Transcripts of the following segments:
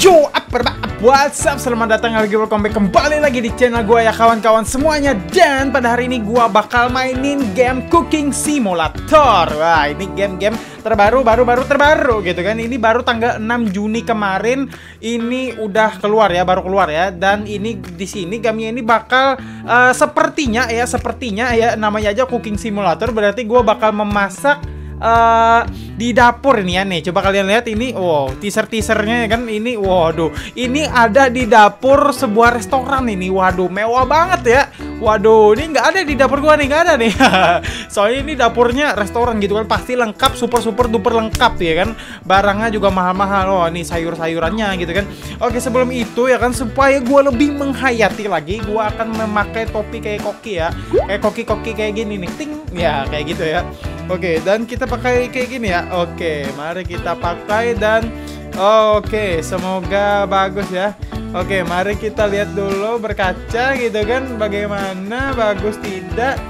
Yo, apa What's up? Selamat datang lagi welcome back kembali lagi di channel gue ya kawan-kawan semuanya. Dan pada hari ini gue bakal mainin game Cooking Simulator. Wah ini game-game terbaru, baru-baru terbaru gitu kan. Ini baru tanggal 6 Juni kemarin. Ini udah keluar ya, baru keluar ya. Dan ini di sini gamenya ini bakal uh, Sepertinya ya, sepertinya ya Namanya aja Cooking Simulator. Berarti gue bakal memasak uh, di dapur ini ya nih. Coba kalian lihat ini, wow, teaser-teasernya kan ini, waduh, ini ada di dapur sebuah restoran ini, waduh, mewah banget ya. Waduh, ini nggak ada di dapur gua nih, nggak ada nih. Soalnya ini dapurnya restoran gitu kan, pasti lengkap, super super duper lengkap ya kan. Barangnya juga mahal-mahal. Oh, ini sayur-sayurannya gitu kan. Oke, sebelum itu ya kan supaya gua lebih menghayati lagi, gua akan memakai topi kayak koki ya. Kayak koki-koki kayak gini nih. Ting, ya kayak gitu ya. Oke, dan kita pakai kayak gini ya. Oke, mari kita pakai dan oke, semoga bagus ya. Oke, mari kita lihat dulu berkaca gitu kan bagaimana bagus tidak.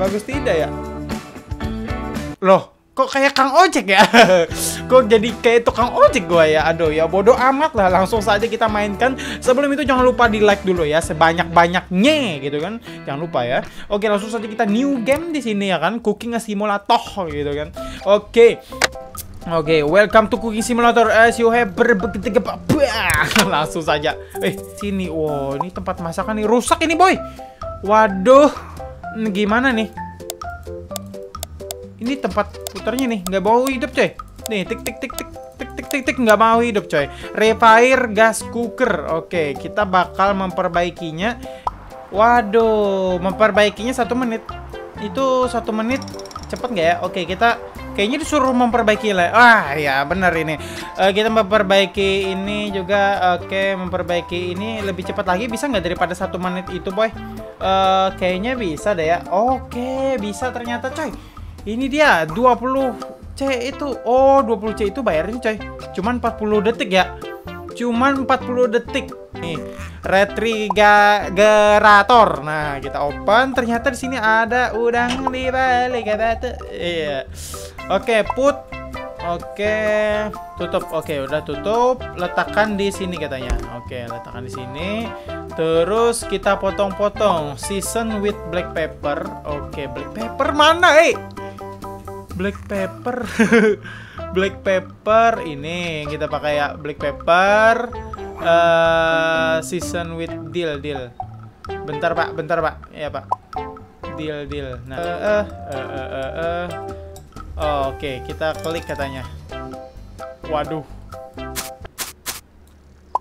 Bagus tidak ya? Loh, kok kayak Kang Ojek ya? kok jadi kayak tukang ojek gue ya? Aduh ya bodoh amat lah. Langsung saja kita mainkan. Sebelum itu jangan lupa di like dulu ya, sebanyak-banyaknya gitu kan. Jangan lupa ya. Oke, langsung saja kita new game di sini ya kan. Cooking simulator gitu kan. Oke. Oke, welcome to Cooking Simulator as you have berbegitu Langsung saja. Eh, sini. Wow, ini tempat masakan nih rusak ini, boy. Waduh. Gimana nih? Ini tempat putarnya nih, nggak bau hidup, coy. Nih, tik tik tik tik tik tik tik tik nggak mau hidup, coy. Refire gas cooker. Oke, kita bakal memperbaikinya. Waduh, memperbaikinya satu menit. Itu satu menit cepet nggak ya? Oke, kita kayaknya disuruh memperbaiki lah. Wah, ya benar ini. Uh, kita memperbaiki ini juga. Oke, okay, memperbaiki ini lebih cepat lagi. Bisa nggak daripada satu menit itu, boy? Uh, kayaknya bisa deh ya. Oke, okay, bisa ternyata, coy. Ini dia 20 C itu. Oh, 20 C itu bayarnya, coy. Cuman 40 detik ya. Cuman 40 detik. Nih, refrigerator. Nah, kita open. Ternyata di sini ada udang di balik batu. Iya. Oke, put. Oke, tutup. Oke, udah tutup. Letakkan di sini katanya. Oke, letakkan di sini. Terus kita potong-potong. Season with black pepper. Oke, black pepper mana, eh? Black pepper. black pepper ini kita pakai ya black pepper. Uh, season with dill, dill. Bentar, Pak. Bentar, Pak. Ya, Pak. Deal, deal. Nah, uh, uh, uh, uh, uh. Oh, Oke, okay. kita klik katanya. Waduh.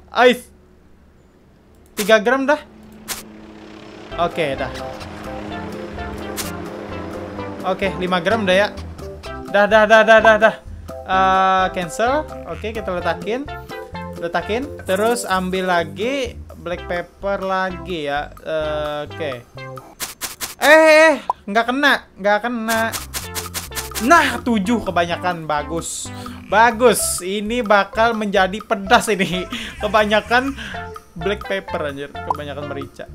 Ais. 3 gram dah. Oke, okay, dah. Oke, okay, 5 gram dah ya. Dah, dah, dah, dah, dah, dah. Uh, cancel. Oke, okay, kita letakin. Letakin. Terus ambil lagi black pepper lagi ya. Uh, Oke. Okay. Eh, eh, nggak kena, nggak kena. Nah, 7 kebanyakan bagus. Bagus. Ini bakal menjadi pedas ini. Kebanyakan black pepper anjir, kebanyakan merica.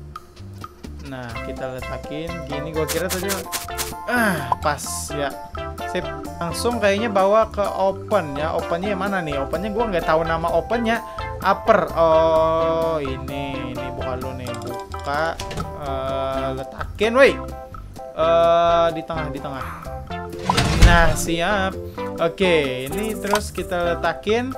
Nah, kita letakin gini gua kira tadi ah, pas ya. Sip. Langsung kayaknya bawa ke open ya. Opennya mana nih? Opennya gua nggak tahu nama opennya. Upper. Oh, ini ini buka lu nih. Buka uh, letakin, woi. Uh, di tengah, di tengah. Nah, siap. Oke, ini terus kita letakin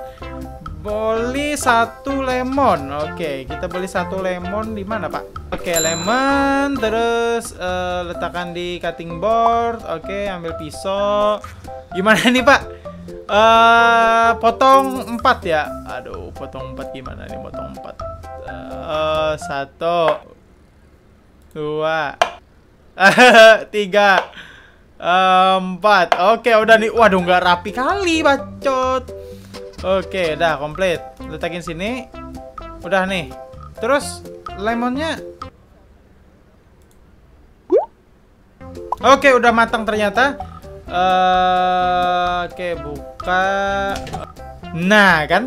beli satu lemon. Oke, kita beli satu lemon di mana, Pak? Oke, lemon terus uh, letakkan di cutting board. Oke, ambil pisau. Gimana nih, Pak? Uh, potong empat ya. Aduh, potong empat gimana nih potong empat? Uh, satu, dua, tiga empat oke udah nih waduh nggak rapi kali bacot oke udah komplit. Letakin sini. Udah nih. Terus lemonnya? Oke udah matang ternyata. Uh, oke buka. Nah kan?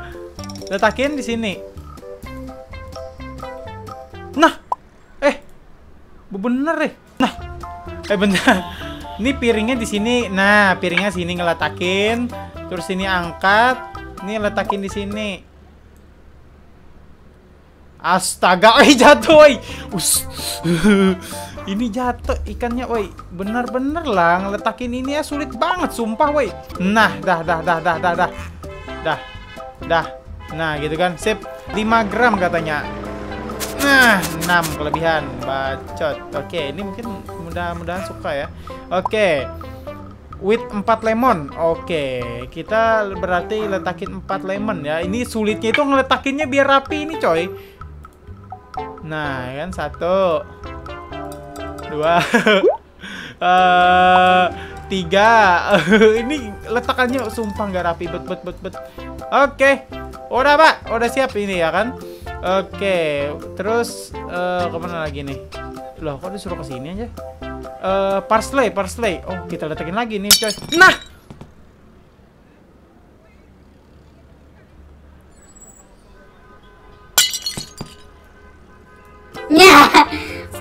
Letakin di sini. Nah eh bener deh. Nah eh bentar ini piringnya di sini. Nah, piringnya sini ngeletakin. Terus ini angkat. Ini letakin di sini. Astaga, eh jatuh, woi. Us. ini jatuh ikannya, woi. Bener-bener lah ngeletakin ini ya sulit banget, sumpah, woi. Nah, dah, dah, dah, dah, dah, dah. Dah. Dah. Nah, gitu kan. Sip. 5 gram katanya. Nah, 6 kelebihan. Bacot. Oke, ini mungkin mudah-mudahan suka ya. Oke. With 4 lemon. Oke, kita berarti letakin 4 lemon ya. Ini sulitnya itu ngeletakinnya biar rapi ini, coy. Nah, kan satu, dua, uh, tiga. ini letakannya sumpah nggak rapi, bet bet bet bet. Oke, udah pak, udah siap ini ya kan? Oke, terus uh, ke mana lagi nih? Loh, kok disuruh ke sini aja? Uh, parsley, parsley. Oh, kita letakin lagi nih, coy. Nah,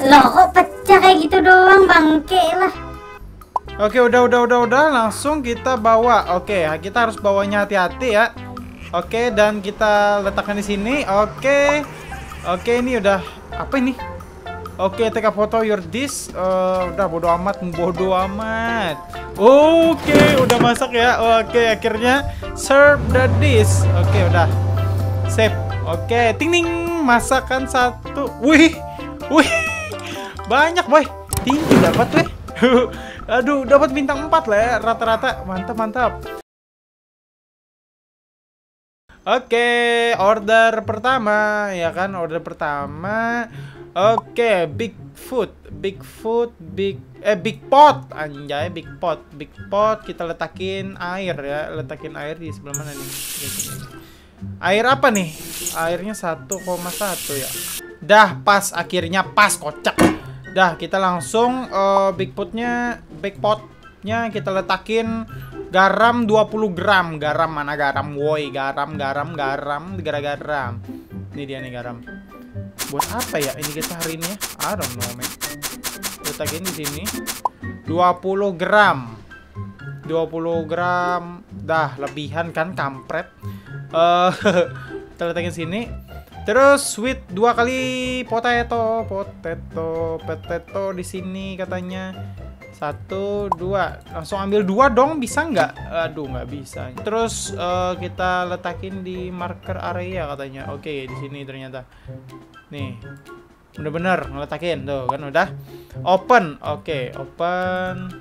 Loh kok pecah kayak gitu doang bangke lah. Oke udah udah udah udah. Langsung kita bawa. Oke kita harus bawanya hati-hati ya. Oke dan kita letakkan di sini. Oke. Oke ini udah apa ini Oke take a photo your dish uh, Udah bodo amat bodo amat Oke udah masak ya Oke akhirnya serve the dish Oke udah Save Oke ting ting masakan satu Wih Wih banyak, boy. Tinggi dapat, weh. Aduh, dapat bintang 4 lah ya rata-rata. Mantap, mantap. Oke, order pertama ya kan, order pertama. Oke, big food, big food, big eh big pot anjay, big pot, big pot kita letakin air ya, letakin air di sebelah mana nih? Air apa nih? Airnya 1,1 ya. Dah pas akhirnya pas kocak. Dah, kita langsung uh, big potnya, big potnya kita letakin garam 20 gram. Garam mana garam? Woi, garam, garam, garam, gara-garam. Ini dia nih garam. Buat apa ya ini kita hari ini ya? I don't know, man. Letakin di sini. 20 gram. 20 gram. Dah, lebihan kan kampret. Eh, uh, kita letakin sini. Terus sweet dua kali potato, potato, potato di sini katanya satu dua langsung ambil dua dong bisa nggak? Aduh nggak bisa. Terus uh, kita letakin di marker area katanya. Oke di sini ternyata. Nih bener-bener ngeletakin tuh kan udah open. Oke open.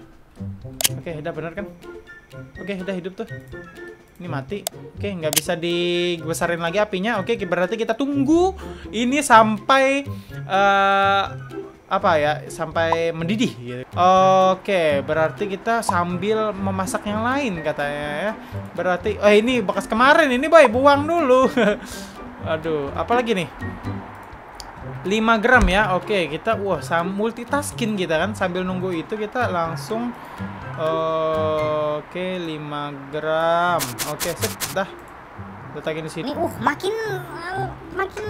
Oke udah bener kan? Oke udah hidup tuh ini mati oke nggak bisa dibesarin lagi apinya oke berarti kita tunggu ini sampai uh, apa ya sampai mendidih gitu. Oke, berarti kita sambil memasak yang lain katanya ya. Berarti oh ini bekas kemarin ini boy, buang dulu. Aduh, apalagi nih? 5 gram ya. Oke, kita wah multitasking kita kan sambil nunggu itu kita langsung Oke, 5 gram. Oke, sip, dah. Letakin di sini. Uh, makin makin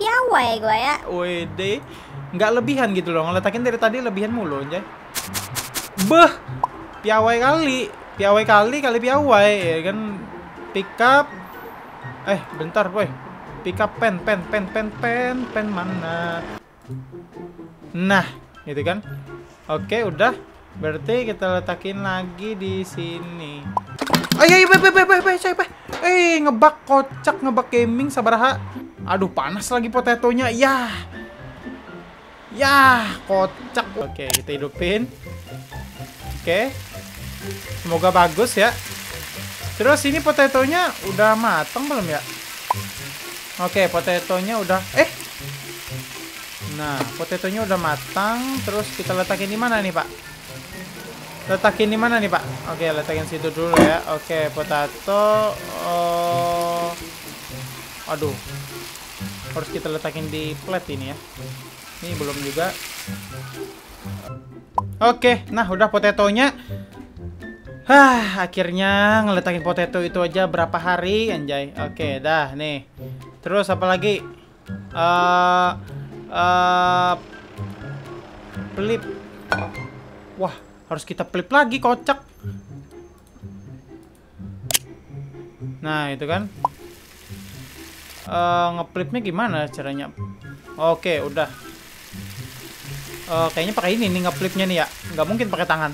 piawai gua ya. Wede. Nggak lebihan gitu loh. Ngeletakin dari tadi lebihan mulu, anjay. Beh. Piawai kali. Piawai kali kali piawai ya kan. Pick up. Eh, bentar, boy. Pick up pen, pen, pen, pen, pen, pen mana? Nah, gitu kan. Oke, udah. Berarti kita letakin lagi di sini. Ayo, ayo, bye, bye, saya, bye. Eh, ngebak kocak, ngebak gaming, sabar Aduh, panas lagi potetonya. Ya. Ya, kocak. Oke, kita hidupin. Oke. Semoga bagus ya. Terus ini potetonya udah matang belum ya? Oke, potetonya udah eh Nah, potetonya udah matang, terus kita letakin di mana nih, Pak? Letakin di mana nih, Pak? Oke, letakin situ dulu ya. Oke, potato. Oh. Aduh. Harus kita letakin di plate ini ya. Ini belum juga. Oke, nah udah potetonya. Hah, akhirnya ngeletakin potato itu aja berapa hari, anjay. Oke, dah nih. Terus apa lagi? Uh, uh, flip. Wah, harus kita flip lagi, kocak. Nah, itu kan. Uh, ngeflipnya gimana caranya? Oke, udah. Uh, kayaknya pakai ini nih ngeflipnya nih ya. Nggak mungkin pakai tangan.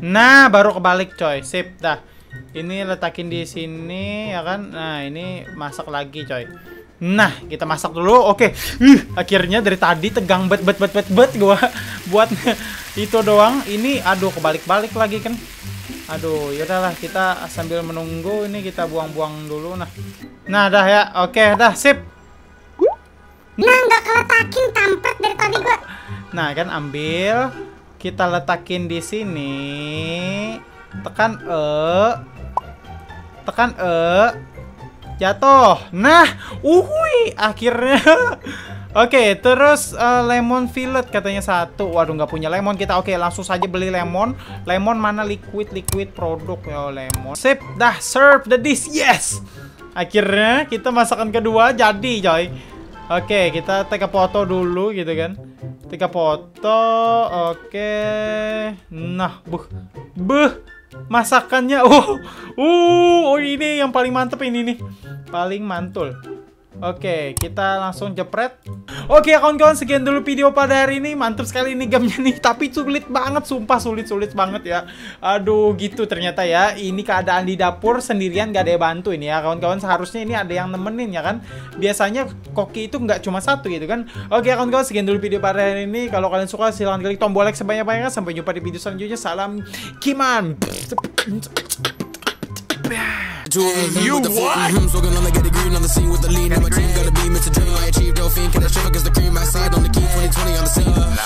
Nah, baru kebalik coy. Sip, dah. Ini letakin di sini ya kan. Nah, ini masak lagi coy. Nah, kita masak dulu. Oke. Uh, akhirnya dari tadi tegang bet bet bet bet bet gua buat itu doang. Ini aduh kebalik-balik lagi kan. Aduh, yaudahlah kita sambil menunggu ini kita buang-buang dulu nah. Nah, dah ya. Oke, dah sip. Nah, nggak keletakin tampet dari tadi gua. Nah, kan ambil kita letakin di sini. Tekan E. Tekan E. Jatuh. Nah, uhui, akhirnya Oke, okay, terus uh, lemon fillet katanya satu. Waduh, nggak punya lemon kita. Oke, okay, langsung saja beli lemon. Lemon mana liquid liquid produk ya lemon. Sip, dah serve the dish. Yes. Akhirnya kita masakan kedua jadi, coy. Oke, kita take a foto dulu gitu kan. Take a foto. Oke. Nah, buh. Buh. Masakannya. Oh. Uh, oh ini yang paling mantep ini nih. Paling mantul. Oke, kita langsung jepret. Oke, kawan-kawan, sekian dulu video pada hari ini. Mantap sekali ini gamenya nih, tapi sulit banget, sumpah sulit-sulit banget ya. Aduh, gitu ternyata ya. Ini keadaan di dapur sendirian gak ada yang bantu ini ya, kawan-kawan. Seharusnya ini ada yang nemenin ya kan. Biasanya koki itu nggak cuma satu gitu kan. Oke, kawan-kawan, sekian dulu video pada hari ini. Kalau kalian suka, silahkan klik tombol like sebanyak-banyaknya. Sampai jumpa di video selanjutnya. Salam Kiman. You what? Mm-hmm, so gonna get a green on the scene with the lean. My team gotta be Mr. Dream. I achieved no fiend. Can I shiver cause the cream outside on the key 2020 on the scene.